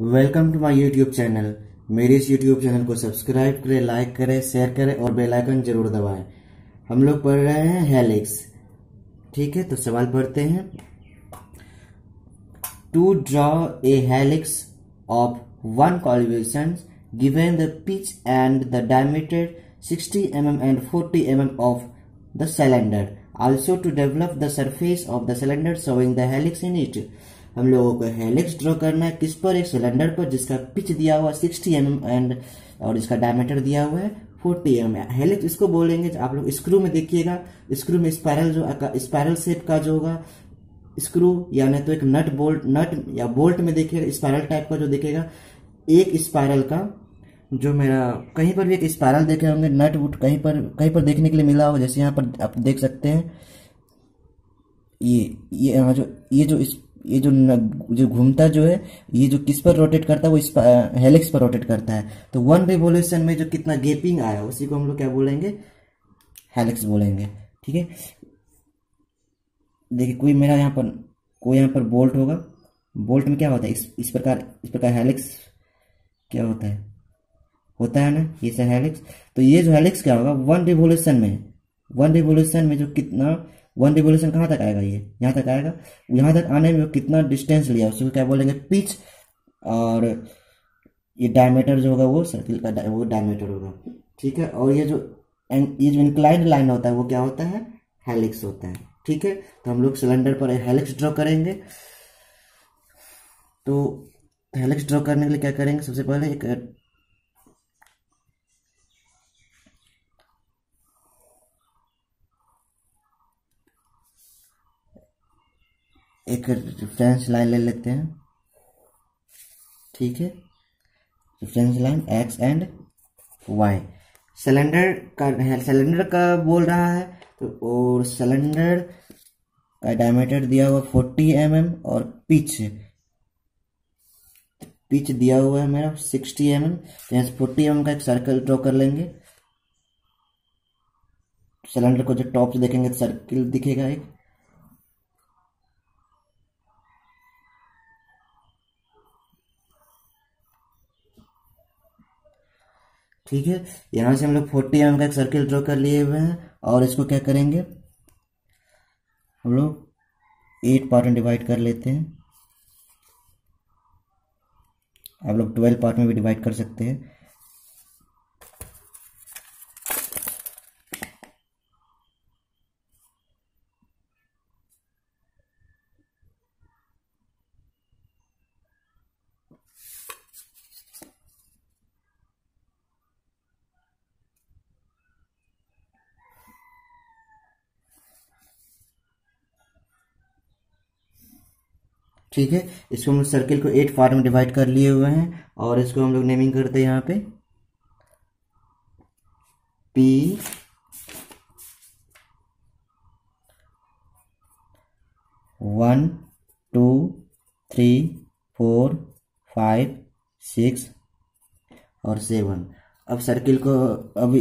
Welcome to my YouTube channel मेरे इस YouTube channel को सब्सक्राइब करें लाइक करें शेयर करें और बेल आइकन ज़रूर दबाएँ। हम लोग पढ़ रहे हैं हेलिक्स। ठीक है तो सवाल पढ़ते हैं। To draw a helix of one convolution given the pitch and the diameter 60 mm and 40 mm of the cylinder. Also to develop the surface of the cylinder showing the helix in it. हम लोगों को helix draw करना है किस पर? एक cylinder पर, जिसका पिच दिया हुआ सिक्सटी एम एंड और इसका डायमीटर दिया हुआ है फोर्टी एम हेलिक्स इसको बोलेंगे, आप लोग स्क्रू में देखिएगा। स्क्रू में स्पायरल जो स्पायरल शेप का जो होगा स्क्रू या नहीं तो एक नट बोल्ट नट या बोल्ट में देखिएगा स्पायरल टाइप का जो देखेगा एक स्पायरल का जो मेरा, कहीं पर भी एक स्पायरल देखे होंगे नट वुट कहीं पर कहीं पर देखने के लिए मिला होगा, जैसे यहाँ पर आप देख सकते हैं। ये ये जो ये जो इस ये जो जो घूमता जो है, ये जो किस पर रोटेट करता है, वो इस पर हेलिक्स पर रोटेट करता है। तो वन रिवोल्यूशन में जो कितना गेपिंग आया, उसी को हम लोग क्या बोलेंगे? हेलिक्स बोलेंगे, ठीक है? देखिए, कोई मेरा यहाँ पर, कोई यहाँ पर बोल्ट होगा। बोल्ट में क्या होता है? इस इस प्रकार इस प्रकार हेलिक्स क्या होता है? होता है ना? ये सब हेलिक्स तो ये जो हेलिक्स क्या होगा? वन रिवोल्यूशन में वन रिवोल्यूशन में जो कितना वन रिवोल्यूशन कहाँ तक आएगा ये? यहाँ तक आएगा। यहाँ तक आने में कितना डिस्टेंस लिया? उसको क्या बोलेंगे? पिच और ये डायमीटर जो होगा वो सर्किल का वो डायमीटर होगा। ठीक है? और ये जो ये जो इंक्लाइंड लाइन होता है, वो क्या होता है? हेलिक्स होता है। ठीक है? तो हम लोग सिलेंडर पर हेलिक्स ड्रॉ करेंगे। तो हेलिक्स ड्रॉ करने के लिए क्या करेंगे? सबसे पहले एक एक रेफरेंस लाइन ले लेते हैं। ठीक है? Reference line X and Y cylinder का सिलेंडर का बोल रहा है तो और सिलेंडर का डायमीटर दिया हुआ फोर्टी एम एम और पिच पिच दिया हुआ है मेरा सिक्सटी एम एम यहाँ से फोर्टी एम का एक सर्कल ड्रॉ कर लेंगे। सिलेंडर को जो टॉप से देखेंगे सर्किल दिखेगा एक। ठीक है? यहाँ से हम लोग फोर्टी एम का एक सर्किल ड्रॉ कर लिए हुए हैं और इसको क्या करेंगे? हम लोग एट पार्ट में डिवाइड कर लेते हैं। आप लोग ट्वेल्व पार्ट में भी डिवाइड कर सकते हैं। ठीक है? इसको हम सर्किल को एट पार्ट में डिवाइड कर लिए हुए हैं और इसको हम लोग नेमिंग करते हैं यहाँ पे। P one two three four five six और सेवन अब सर्किल को अब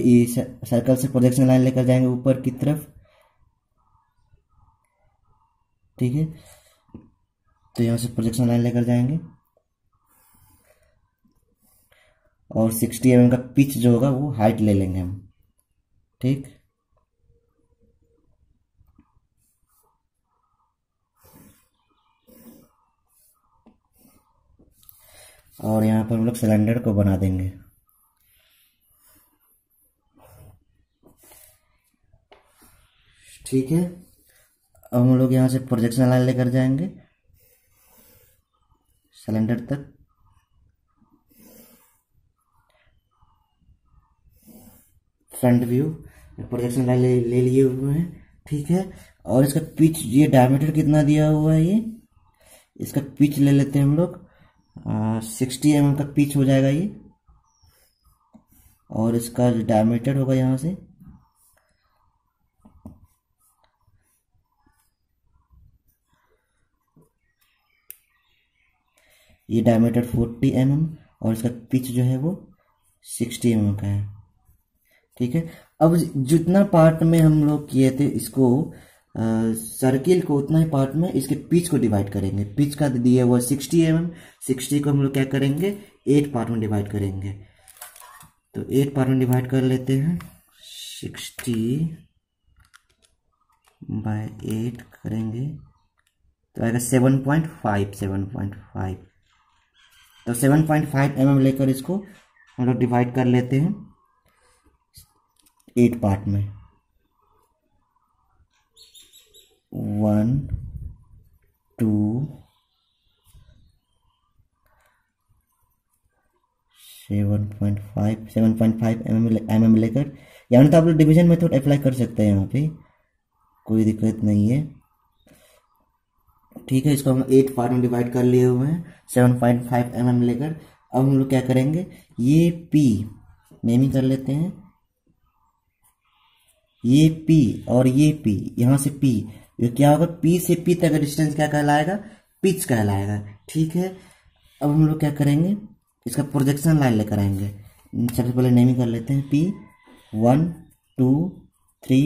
सर्कल से प्रोजेक्शन लाइन लेकर जाएँगे ऊपर की तरफ़। ठीक है? तो यहाँ से प्रोजेक्शन लाइन लेकर जाएँगे। और 60 एम mm का पिच जो होगा वो हाइट ले लेंगे हम। ठीक? और यहाँ पर हम लोग सिलेंडर को बना देंगे। ठीक है? अब हम लोग यहाँ से प्रोजेक्शन लाइन लेकर जाएँगे। सिलेंडर तक। फ्रंट व्यू प्रोजेक्शन लाइन ले, ले लिए हुए हैं ठीक है। और इसका पिच ये डायमीटर कितना दिया हुआ है ये? इसका पिच ले लेते हैं हम लोग। सिक्सटी एम का पिच हो जाएगा ये। और इसका डायमीटर होगा यहाँ से ये डायमीटर फोर्टी एम mm और इसका पिच जो है वो सिक्सटी एम mm का है। ठीक है? अब जितना पार्ट में हम लोग किए थे इसको सर्किल को उतना ही पार्ट में इसके पिच को डिवाइड करेंगे। पिच का दिया हुआ सिक्सटी एम एम सिक्सटी को हम लोग क्या करेंगे? एट पार्ट में डिवाइड करेंगे। तो एट पार्ट में डिवाइड कर लेते हैं। सिक्सटी बाय एट करेंगे। तो आएगा seven point five seven point five तो seven point five M M लेकर इसको हम लोग डिवाइड कर लेते हैं एट पार्ट में। One two seven point five seven point five M M M M लेकर। यानी तो आप लोग डिवीज़न मेथड अप्लाई कर सकते हैं यहाँ पे। कोई दिक्कत नहीं है। ठीक है, इसको हम एट पार्ट में डिवाइड कर लिए हुए हैं seven point five M M लेकर। अब हम लोग क्या करेंगे? ये पी नेमिंग कर लेते हैं। ये पी और ये पी यहाँ से पी ये क्या होगा? पी से पी तक डिस्टेंस क्या कहलाएगा? पिच कहलाएगा। ठीक है, अब हम लोग क्या करेंगे? इसका प्रोजेक्शन लाइन लेकर आएँगे। सबसे पहले नेमिंग कर लेते हैं P one two three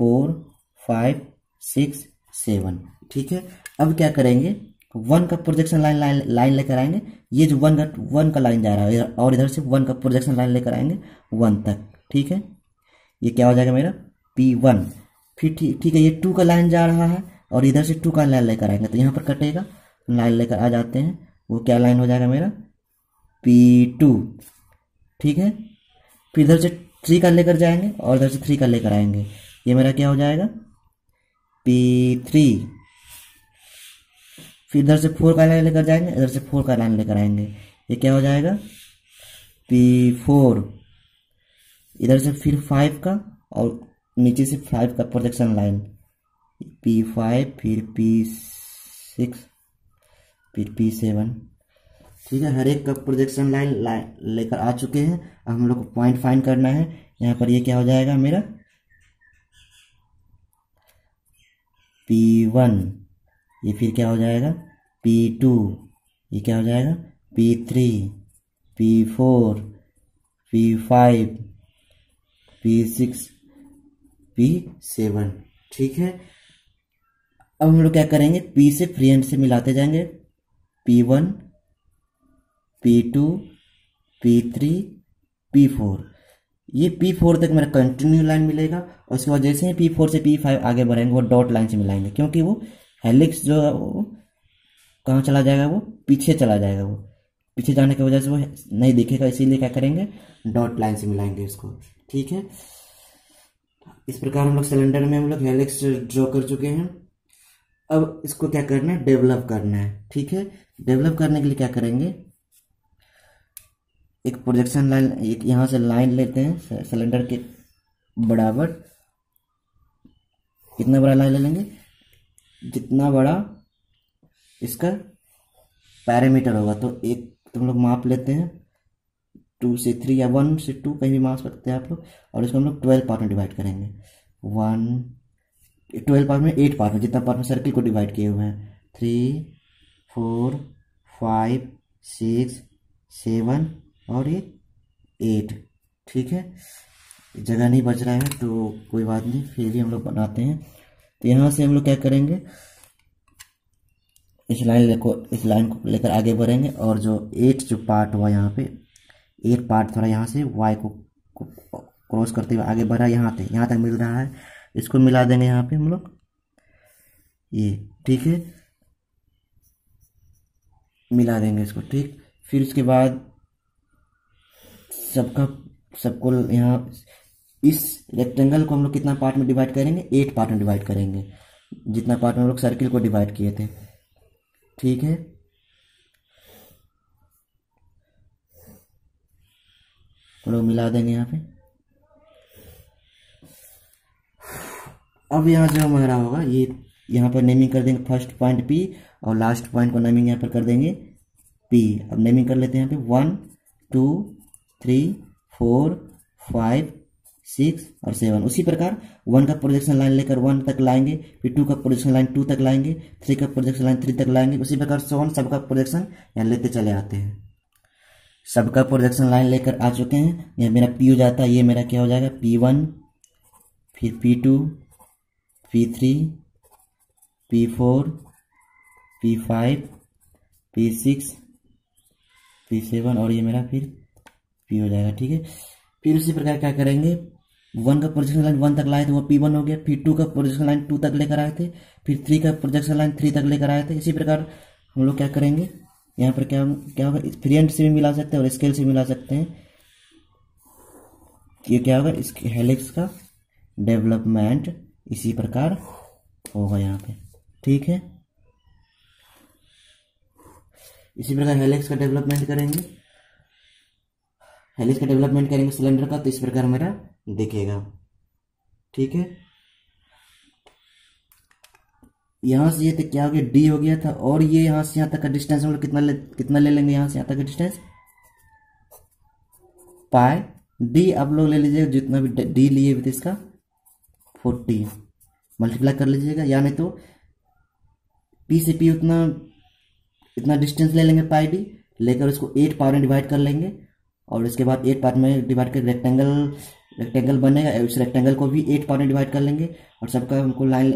four five six seven. ठीक है? अब क्या करेंगे? वन का प्रोजेक्शन लाइन लाइन लाइन लेकर आएँगे। ये जो वन का वन का लाइन जा रहा है, और इधर से वन का प्रोजेक्शन लाइन लेकर आएँगे वन तक। ठीक है? ये क्या हो जाएगा मेरा? पी वन फिर ठीक ठीक है, ये टू का लाइन जा रहा है, और इधर से टू का लाइन लेकर आएँगे। तो यहाँ पर कटेगा लाइन लेकर आ जाते हैं। वो क्या लाइन हो जाएगा मेरा? पी टू ठीक है? फिर इधर से थ्री का लेकर जाएँगे, और इधर से थ्री का लेकर आएँगे। ये मेरा क्या हो जाएगा? पी थ्री फिर इधर से फोर का लाइन लेकर जाएँगे, इधर से फोर का लाइन लेकर आएँगे। ये क्या हो जाएगा? पी फोर इधर से फिर फाइव का और नीचे से फाइव का प्रोजेक्शन लाइन पी फाइव फिर पी सिक्स फिर पी सेवन ठीक है, हर एक का प्रोजेक्शन लाइन लाइन लेकर आ चुके हैं। अब हम लोग को पॉइंट फाइंड करना है। यहाँ पर ये क्या हो जाएगा मेरा? पी वन ये फिर क्या हो जाएगा? पी टू ये क्या हो जाएगा? P three P four P five P six P seven ठीक है? अब हम लोग क्या करेंगे? पी से फ्री हैंड से मिलाते जाएँगे। P one P two P three P four ये पी फोर तक मेरा कंटिन्यू लाइन मिलेगा, और उसके बाद जैसे ही पी फोर से पी फाइव आगे बढ़ेंगे, वो डॉट लाइन से मिलाएँगे, क्योंकि वो हेलिक्स जो है वो कहाँ चला जाएगा वो? पीछे चला जाएगा वो। पीछे जाने की वजह से वो नहीं दिखेगा, इसीलिए क्या करेंगे? डॉट लाइन से मिलाएँगे इसको। ठीक है? इस प्रकार हम लोग सिलेंडर में हम लोग हेलिक्स ड्रॉ कर चुके हैं। अब इसको क्या करना है? डेवलप करना है। ठीक है? डेवलप करने के लिए क्या करेंगे? एक प्रोजेक्शन लाइन एक यहाँ से लाइन लेते हैं सिलेंडर के बराबर। कितना बड़ा लाइन ले लेंगे? जितना बड़ा इसका पैरामीटर होगा। तो एक तुम लोग माप लेते हैं। टू से थ्री या वन से टू कहीं भी माप सकते हैं आप लोग। और इसको हम लोग ट्वेल्व पार्ट में डिवाइड करेंगे। वन ट्वेल्व पार्ट में एट पार्ट में जितना पार्ट में सर्किल को डिवाइड किए हुए हैं। Three four five six seven और ये एट ठीक है? जगह नहीं बच रहा है तो कोई बात नहीं फिर भी हम लोग बनाते हैं। तो यहाँ से हम लोग क्या करेंगे? इस लाइन को इस लाइन को लेकर आगे बढ़ेंगे और जो एट जो पार्ट हुआ यहाँ पे एट पार्ट थोड़ा यहाँ से वाई को, को क्रॉस करते हुए आगे बढ़ा यहाँ तक यहाँ तक मिल रहा है। इसको मिला देंगे यहाँ पे हम लोग। ये ठीक है? मिला देंगे इसको ठीक? फिर उसके बाद सबका, सबको यहाँ इस रेक्टेंगल को हम लोग कितना पार्ट में डिवाइड करेंगे? एट पार्ट में डिवाइड करेंगे। जितना पार्ट में हम लोग सर्किल को डिवाइड किए थे। ठीक है? हम लोग मिला देंगे यहाँ पे। अब यहाँ जो हमारा होगा, ये यहाँ पर नेमिंग कर देंगे फ़र्स्ट पॉइंट पी और लास्ट पॉइंट को नेमिंग यहाँ पर कर देंगे पी अब नेमिंग कर लेते हैं यहाँ पे। One two three four five six और सेवन उसी प्रकार वन का प्रोजेक्शन लाइन लेकर वन तक लाएँगे, फिर टू का प्रोजेक्शन लाइन टू तक लाएँगे थ्री का प्रोजेक्शन लाइन थ्री तक लाएँगे. उसी प्रकार सेवन सबका प्रोजेक्शन यहाँ लेते चले आते हैं. सबका प्रोजेक्शन लाइन लेकर आ चुके हैं. यह मेरा पी हो जाता है, ये मेरा क्या हो जाएगा? पी वन फिर P two P three P four P five P six P seven और ये मेरा फिर पी हो जाएगा, ठीक है? फिर उसी प्रकार क्या करेंगे? वन का प्रोजेक्शन लाइन वन तक लाए थे, वो पी वन हो गया। फिर टू का प्रोजेक्शन लाइन टू तक लेकर आए थे। फिर थ्री का प्रोजेक्शन लाइन थ्री तक लेकर आए थे। इसी प्रकार हम लोग क्या करेंगे? यहाँ पर क्या क्या होगा? फ्री एंड से भी मिला सकते हैं और स्केल से मिला सकते हैं। ये क्या होगा? इस हेलिक्स का डेवलपमेंट इसी प्रकार होगा यहाँ पे, ठीक है? इसी प्रकार हेलिक्स का डेवलपमेंट करेंगे। हेलिक्स का डेवलपमेंट करेंगे सिलेंडर का तो इस प्रकार मेरा दिखेगा। ठीक है? यहाँ से ये तो क्या हो गया? डी हो गया था, और ये यहाँ से यहाँ तक का डिस्टेंस हम लोग कितना ले कितना ले लेंगे यहाँ से यहाँ तक का डिस्टेंस पाए डी आप लोग ले लीजिएगा जितना भी डी लिए थे इसका फोर्टी मल्टीप्लाई कर लीजिएगा या नहीं तो पी से पी उतना, इतना डिस्टेंस ले लेंगे पाई डी लेकर उसको एट पावर डिवाइड कर लेंगे। और इसके बाद एट पार्ट में डिवाइड कर रेक्टेंगल रेक्टेंगल बनेगा उस रेक्टेंगल को भी एट पार्ट में डिवाइड कर लेंगे और सबका हमको लाइन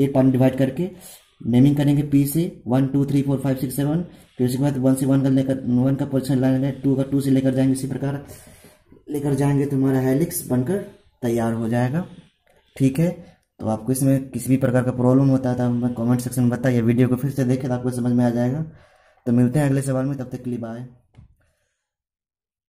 एट पार्ट में डिवाइड करके नेमिंग करेंगे पी से one two three four five six seven फिर उसके बाद वन से वन का लेकर वन का पोजिशन लाएँगे टू का टू से लेकर जाएँगे, इसी प्रकार लेकर जाएँगे तो हमारा हेलिक्स बनकर तैयार हो जाएगा। ठीक है? तो आपको इसमें किसी भी प्रकार का प्रॉब्लम होता है तो हमें कमेंट सेक्शन में बताइए। वीडियो को फिर से देखें तो आपको समझ में आ जाएगा। तो मिलते हैं अगले सवाल में, तब तक के लिए बाय